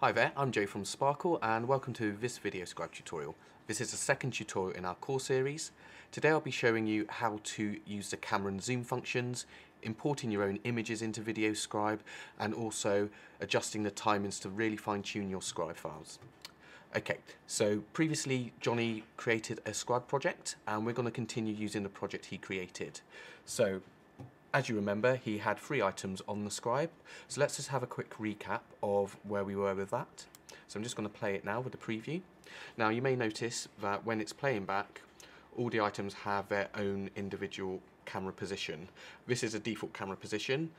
Hi there, I'm Joe from Sparkol and welcome to this VideoScribe tutorial. This is the second tutorial in our core series. Today I'll be showing you how to use the camera and zoom functions, importing your own images into VideoScribe, and also adjusting the timings to really fine tune your scribe files. Okay, so previously Johnny created a scribe project and we're going to continue using the project he created. So as you remember, he had three items on the scribe. So let's just have a quick recap of where we were with that. So I'm just going to play it now with the preview. Now you may notice that when it's playing back, all the items have their own individual camera position. This is a default camera position.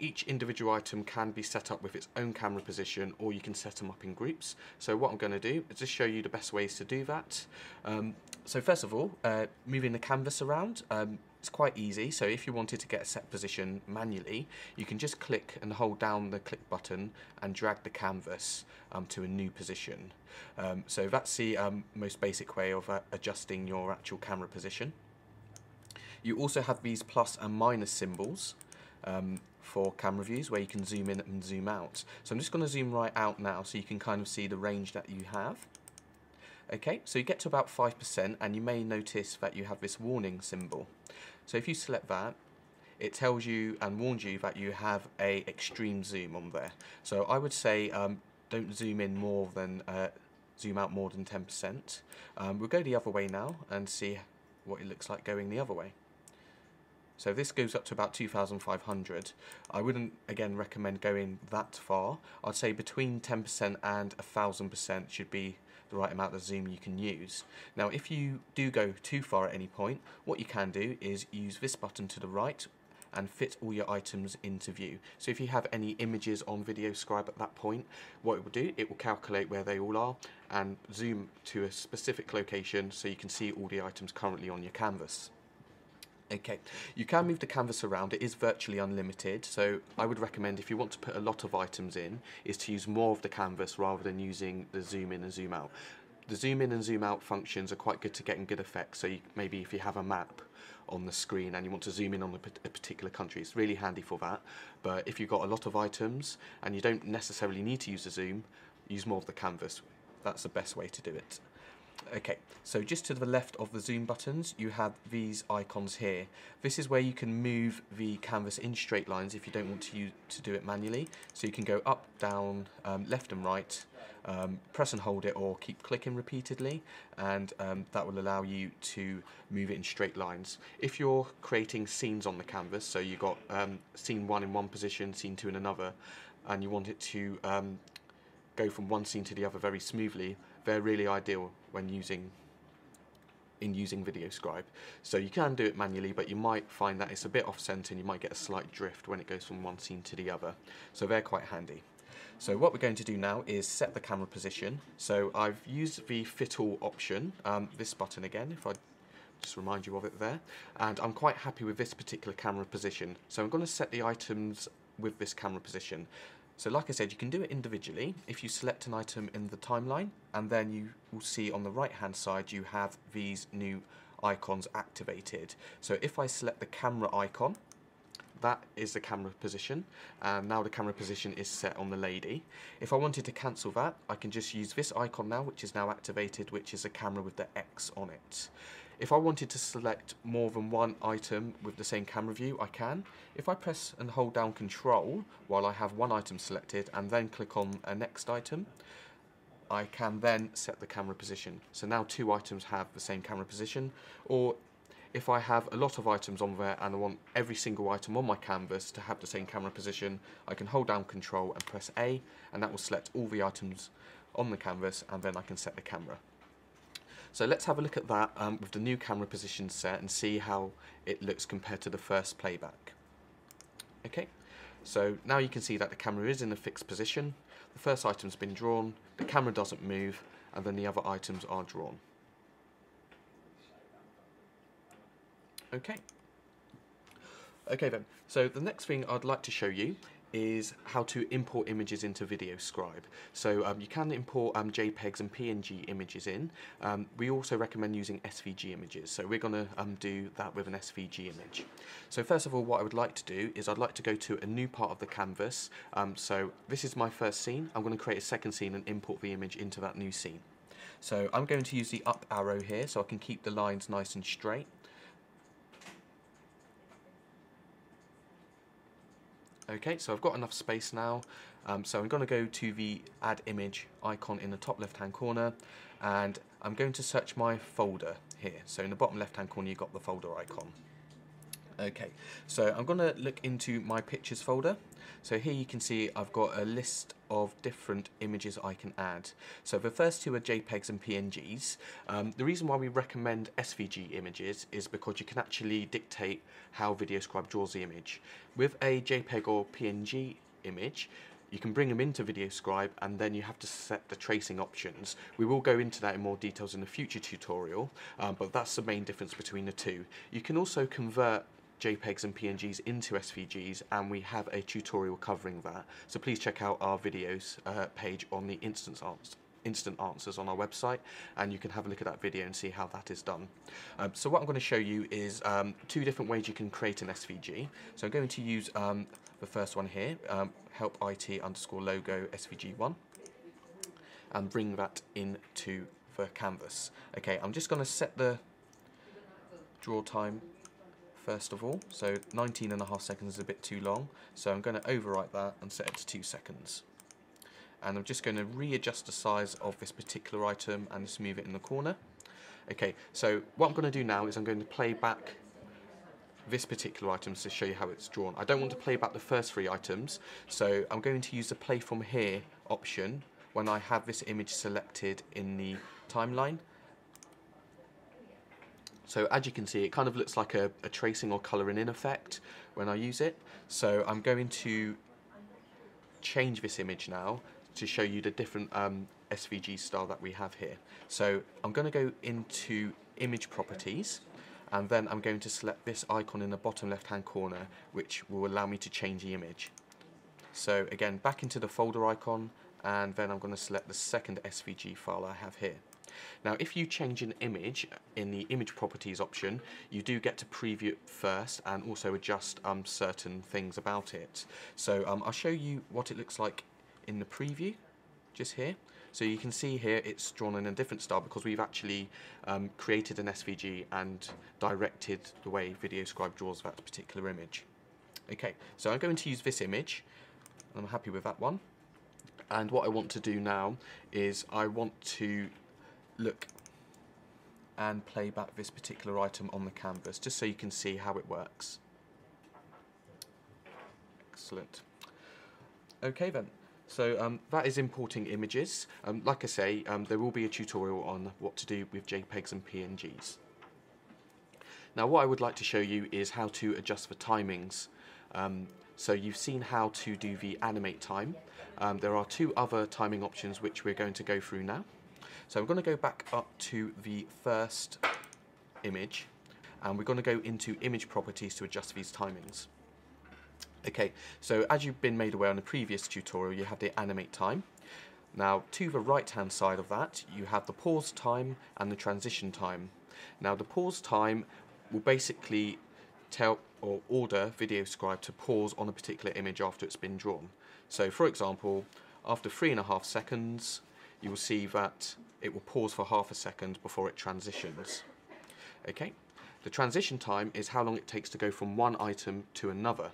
Each individual item can be set up with its own camera position or you can set them up in groups. So what I'm going to do is just show you the best ways to do that. Um, so first of all, uh, moving the canvas around. Um, it's quite easy, so if you wanted to get a set position manually, you can just click and hold down the click button and drag the canvas um, to a new position. Um, so that's the um, most basic way of uh, adjusting your actual camera position. You also have these plus and minus symbols um, for camera views where you can zoom in and zoom out. So I'm just going to zoom right out now so you can kind of see the range that you have. Okay, so you get to about 5% and you may notice that you have this warning symbol. So if you select that, it tells you and warns you that you have a extreme zoom on there. So I would say um, don't zoom in more than, uh, zoom out more than 10%. Um, we'll go the other way now and see what it looks like going the other way. So this goes up to about 2,500. I wouldn't, again, recommend going that far. I'd say between 10% and 1,000% should be the right amount of zoom you can use. Now if you do go too far at any point, what you can do is use this button to the right and fit all your items into view. So if you have any images on VideoScribe at that point, what it will do, it will calculate where they all are and zoom to a specific location so you can see all the items currently on your canvas. Okay, you can move the canvas around, it is virtually unlimited, so I would recommend if you want to put a lot of items in, is to use more of the canvas rather than using the zoom in and zoom out. The zoom in and zoom out functions are quite good to getting good effects, so you, maybe if you have a map on the screen and you want to zoom in on a, a particular country, it's really handy for that, but if you've got a lot of items and you don't necessarily need to use the zoom, use more of the canvas. That's the best way to do it. Okay, so just to the left of the zoom buttons, you have these icons here. This is where you can move the canvas in straight lines if you don't want to, use, to do it manually. So you can go up, down, um, left and right, um, press and hold it or keep clicking repeatedly and um, that will allow you to move it in straight lines. If you're creating scenes on the canvas, so you've got um, scene one in one position, scene two in another, and you want it to um, go from one scene to the other very smoothly, they're really ideal when using in using VideoScribe. So you can do it manually, but you might find that it's a bit off-center and you might get a slight drift when it goes from one scene to the other. So they're quite handy. So what we're going to do now is set the camera position. So I've used the fit all option, um, this button again, if I just remind you of it there. And I'm quite happy with this particular camera position. So I'm going to set the items with this camera position. So like I said, you can do it individually if you select an item in the timeline and then you will see on the right hand side you have these new icons activated. So if I select the camera icon, that is the camera position and now the camera position is set on the lady. If I wanted to cancel that, I can just use this icon now which is now activated which is a camera with the X on it. If I wanted to select more than one item with the same camera view, I can. If I press and hold down control while I have one item selected and then click on a next item, I can then set the camera position. So now two items have the same camera position, or if I have a lot of items on there and I want every single item on my canvas to have the same camera position, I can hold down control and press A, and that will select all the items on the canvas, and then I can set the camera. So let's have a look at that um, with the new camera position set and see how it looks compared to the first playback. Okay, so now you can see that the camera is in a fixed position, the first item's been drawn, the camera doesn't move, and then the other items are drawn. Okay. Okay then, so the next thing I'd like to show you is how to import images into VideoScribe. So um, you can import um, JPEGs and PNG images in. Um, we also recommend using SVG images. So we're going to um, do that with an SVG image. So first of all, what I would like to do is I'd like to go to a new part of the canvas. Um, so this is my first scene. I'm going to create a second scene and import the image into that new scene. So I'm going to use the up arrow here so I can keep the lines nice and straight. Okay, so I've got enough space now. Um, so I'm going to go to the add image icon in the top left hand corner and I'm going to search my folder here. So in the bottom left hand corner you've got the folder icon. Okay, so I'm going to look into my pictures folder. So here you can see I've got a list of different images I can add. So the first two are JPEGs and PNGs. Um, the reason why we recommend SVG images is because you can actually dictate how VideoScribe draws the image. With a JPEG or PNG image, you can bring them into VideoScribe and then you have to set the tracing options. We will go into that in more details in a future tutorial, um, but that's the main difference between the two. You can also convert JPEGs and PNGs into SVGs and we have a tutorial covering that. So please check out our videos uh, page on the instance instant answers on our website and you can have a look at that video and see how that is done. Um, so what I'm going to show you is um, two different ways you can create an SVG. So I'm going to use um, the first one here, um, help IT underscore logo SVG1 and bring that into the canvas. Okay, I'm just going to set the draw time first of all. So 19 and a half seconds is a bit too long. So I'm going to overwrite that and set it to two seconds. And I'm just going to readjust the size of this particular item and just move it in the corner. Okay, so what I'm going to do now is I'm going to play back this particular item to show you how it's drawn. I don't want to play back the first three items, so I'm going to use the play from here option when I have this image selected in the timeline so as you can see, it kind of looks like a, a tracing or colouring in effect when I use it. So I'm going to change this image now to show you the different um, SVG style that we have here. So I'm going to go into image properties and then I'm going to select this icon in the bottom left hand corner which will allow me to change the image. So again back into the folder icon and then I'm going to select the second SVG file I have here. Now if you change an image in the image properties option you do get to preview it first and also adjust um, certain things about it. So um, I'll show you what it looks like in the preview just here. So you can see here it's drawn in a different style because we've actually um, created an SVG and directed the way VideoScribe draws that particular image. Okay, so I'm going to use this image. I'm happy with that one. And what I want to do now is I want to look and play back this particular item on the canvas just so you can see how it works. Excellent. Okay then, so um, that is importing images. Um, like I say, um, there will be a tutorial on what to do with JPEGs and PNGs. Now what I would like to show you is how to adjust the timings. Um, so you've seen how to do the animate time. Um, there are two other timing options which we're going to go through now. So I'm going to go back up to the first image and we're going to go into image properties to adjust these timings. Okay, so as you've been made aware in the previous tutorial, you have the animate time. Now, to the right-hand side of that, you have the pause time and the transition time. Now, the pause time will basically tell or order VideoScribe to pause on a particular image after it's been drawn. So, for example, after three and a half seconds, you will see that it will pause for half a second before it transitions. Okay, the transition time is how long it takes to go from one item to another.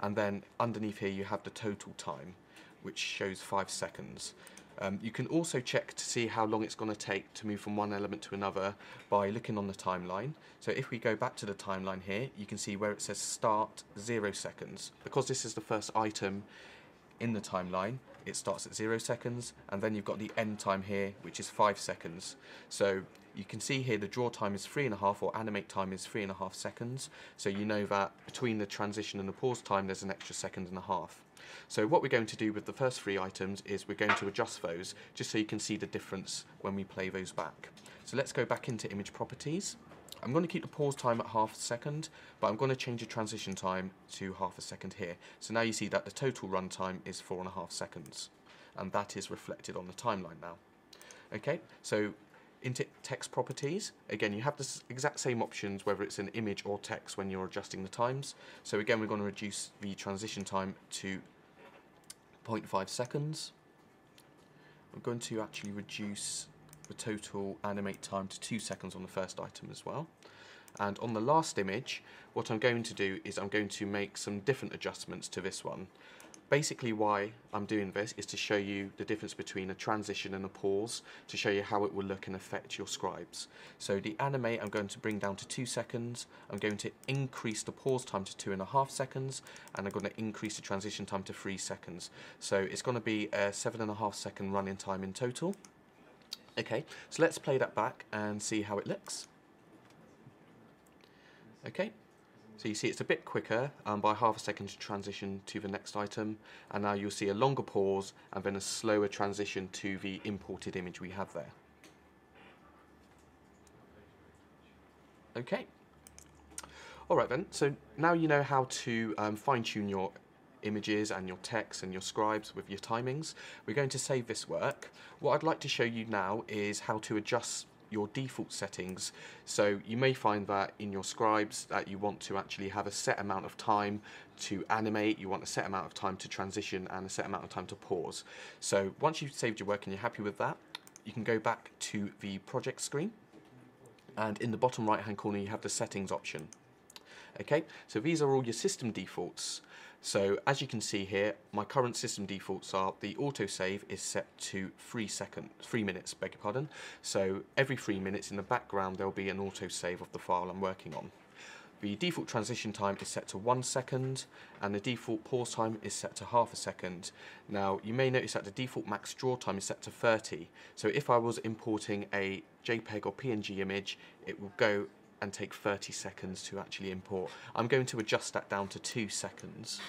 And then underneath here you have the total time, which shows five seconds. Um, you can also check to see how long it's going to take to move from one element to another by looking on the timeline. So if we go back to the timeline here, you can see where it says start zero seconds. Because this is the first item in the timeline, it starts at zero seconds and then you've got the end time here which is five seconds. So you can see here the draw time is three and a half or animate time is three and a half seconds. So you know that between the transition and the pause time there's an extra second and a half. So what we're going to do with the first three items is we're going to adjust those just so you can see the difference when we play those back. So let's go back into image properties I'm going to keep the pause time at half a second, but I'm going to change the transition time to half a second here. So now you see that the total runtime is four and a half seconds, and that is reflected on the timeline now. Okay, so into text properties, again, you have the exact same options whether it's an image or text when you're adjusting the times. So again, we're going to reduce the transition time to 0.5 seconds. I'm going to actually reduce the total animate time to 2 seconds on the first item as well. And on the last image, what I'm going to do is I'm going to make some different adjustments to this one. Basically why I'm doing this is to show you the difference between a transition and a pause, to show you how it will look and affect your scribes. So the animate I'm going to bring down to two seconds, I'm going to increase the pause time to two and a half seconds, and I'm going to increase the transition time to three seconds. So it's going to be a seven and a half second running time in total. Okay, so let's play that back and see how it looks. Okay, so you see it's a bit quicker um, by half a second to transition to the next item and now you'll see a longer pause and then a slower transition to the imported image we have there. Okay. Alright then, so now you know how to um, fine tune your images and your text and your scribes with your timings. We're going to save this work. What I'd like to show you now is how to adjust your default settings. So you may find that in your scribes that you want to actually have a set amount of time to animate, you want a set amount of time to transition and a set amount of time to pause. So once you've saved your work and you're happy with that, you can go back to the project screen and in the bottom right hand corner you have the settings option. Okay, so these are all your system defaults. So as you can see here, my current system defaults are the autosave is set to three seconds, three minutes, beg your pardon. So every three minutes in the background there'll be an autosave of the file I'm working on. The default transition time is set to one second and the default pause time is set to half a second. Now you may notice that the default max draw time is set to 30. So if I was importing a JPEG or PNG image, it will go and take 30 seconds to actually import. I'm going to adjust that down to two seconds.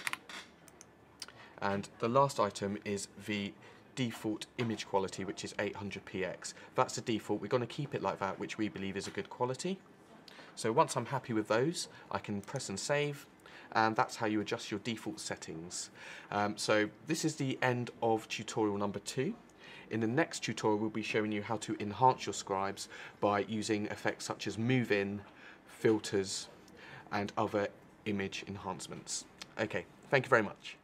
And the last item is the default image quality, which is 800px. That's the default. We're going to keep it like that, which we believe is a good quality. So once I'm happy with those, I can press and save, and that's how you adjust your default settings. Um, so this is the end of tutorial number two. In the next tutorial, we'll be showing you how to enhance your scribes by using effects such as move in, filters, and other image enhancements. Okay, thank you very much.